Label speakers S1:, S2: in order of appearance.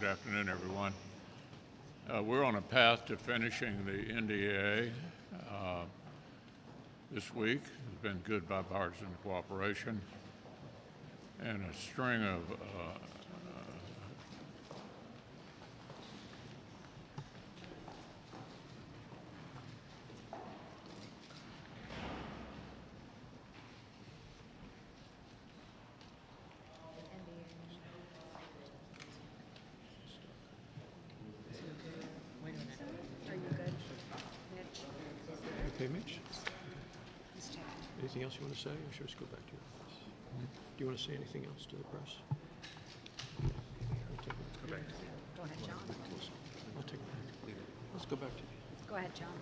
S1: afternoon, everyone. Uh, We're on a path to finishing the NDAA uh, this week. It's been good bipartisan cooperation and a string of uh,
S2: Okay, Mitch, anything else you want to say, or should we just go back to your office? Do you want to say anything else to the press? I'll take it.
S3: Go ahead, John.
S2: I'll take it. Let's go back to you.
S3: Go ahead, John.